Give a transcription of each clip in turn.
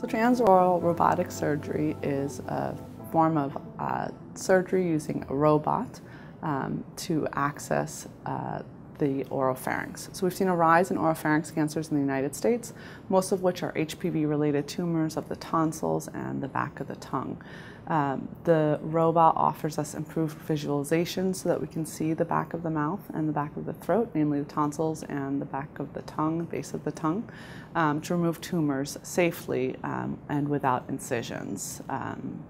So transoral robotic surgery is a form of uh, surgery using a robot um, to access uh, the oropharynx. So we've seen a rise in oropharynx cancers in the United States, most of which are HPV-related tumors of the tonsils and the back of the tongue. Um, the robot offers us improved visualization so that we can see the back of the mouth and the back of the throat, namely the tonsils and the back of the tongue, base of the tongue, um, to remove tumors safely um, and without incisions um,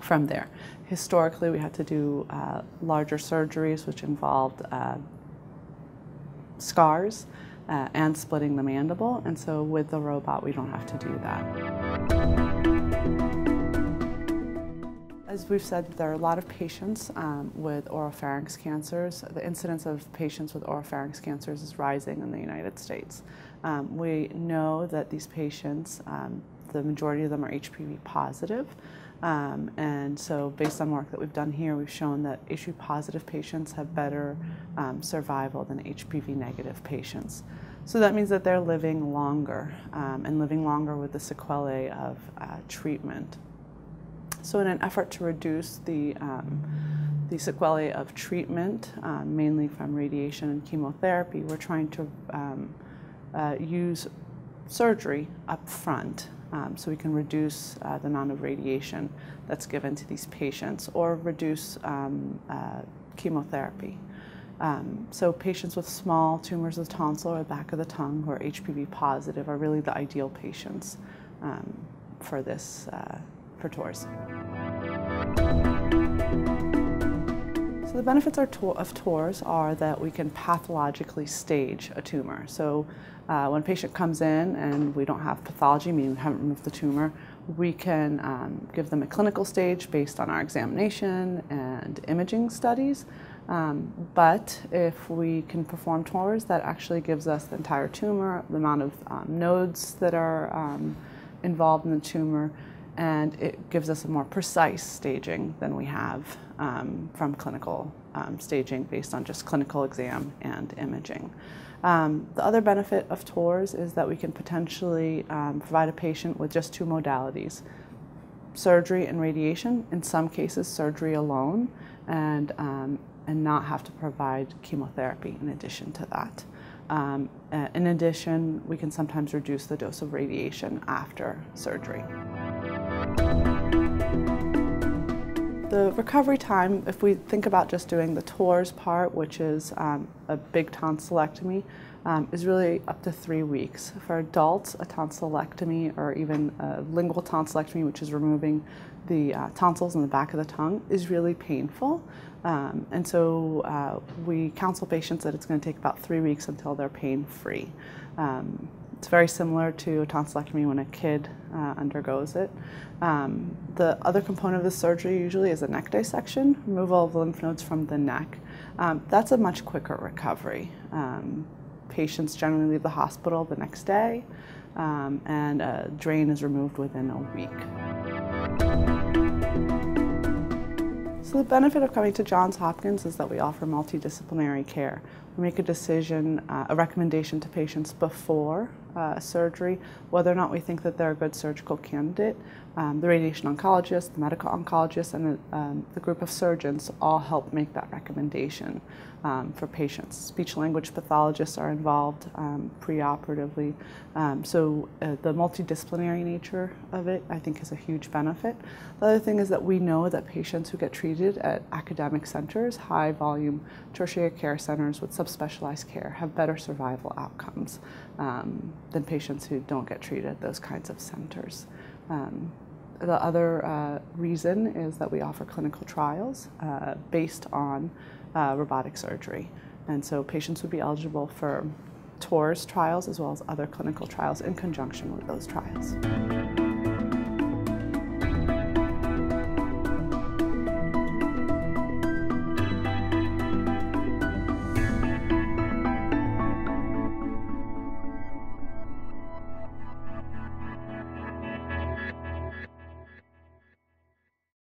from there. Historically, we had to do uh, larger surgeries, which involved uh, scars uh, and splitting the mandible, and so with the robot, we don't have to do that. As we've said, there are a lot of patients um, with oropharynx cancers. The incidence of patients with oropharynx cancers is rising in the United States. Um, we know that these patients, um, the majority of them are HPV positive. Um, and so based on work that we've done here, we've shown that HPV positive patients have better um, survival than HPV negative patients. So that means that they're living longer um, and living longer with the sequelae of uh, treatment. So in an effort to reduce the, um, the sequelae of treatment, um, mainly from radiation and chemotherapy, we're trying to um, uh, use surgery up front um, so we can reduce uh, the amount of radiation that's given to these patients or reduce um, uh, chemotherapy. Um, so patients with small tumors of the tonsil or the back of the tongue who are HPV positive are really the ideal patients um, for this uh, for TORS. So the benefits of TORS are that we can pathologically stage a tumor. So uh, when a patient comes in and we don't have pathology, meaning we haven't removed the tumor, we can um, give them a clinical stage based on our examination and imaging studies. Um, but if we can perform TORS, that actually gives us the entire tumor, the amount of um, nodes that are um, involved in the tumor, and it gives us a more precise staging than we have um, from clinical um, staging based on just clinical exam and imaging. Um, the other benefit of TORS is that we can potentially um, provide a patient with just two modalities, surgery and radiation, in some cases surgery alone, and, um, and not have to provide chemotherapy in addition to that. Um, in addition, we can sometimes reduce the dose of radiation after surgery. The recovery time, if we think about just doing the TORS part, which is um, a big tonsillectomy, um, is really up to three weeks. For adults, a tonsillectomy or even a lingual tonsillectomy, which is removing the uh, tonsils in the back of the tongue, is really painful. Um, and so uh, we counsel patients that it's going to take about three weeks until they're pain-free. Um, it's very similar to a tonsillectomy when a kid uh, undergoes it. Um, the other component of the surgery usually is a neck dissection, removal of lymph nodes from the neck. Um, that's a much quicker recovery. Um, patients generally leave the hospital the next day, um, and a drain is removed within a week. So the benefit of coming to Johns Hopkins is that we offer multidisciplinary care. We make a decision, uh, a recommendation to patients before uh, surgery, whether or not we think that they're a good surgical candidate. Um, the radiation oncologist, the medical oncologist, and the, um, the, group of surgeons all help make that recommendation um, for patients. Speech language pathologists are involved um, preoperatively. Um, so uh, the multidisciplinary nature of it, I think, is a huge benefit. The other thing is that we know that patients who get treated at academic centers, high volume tertiary care centers with subspecialized care, have better survival outcomes um, than patients who don't get treated at those kinds of centers. Um, the other uh, reason is that we offer clinical trials uh, based on uh, robotic surgery. And so patients would be eligible for TORS trials as well as other clinical trials in conjunction with those trials.